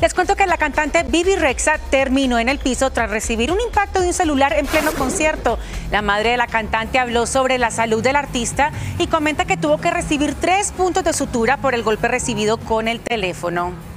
Les cuento que la cantante Vivi Rexa terminó en el piso tras recibir un impacto de un celular en pleno concierto. La madre de la cantante habló sobre la salud del artista y comenta que tuvo que recibir tres puntos de sutura por el golpe recibido con el teléfono.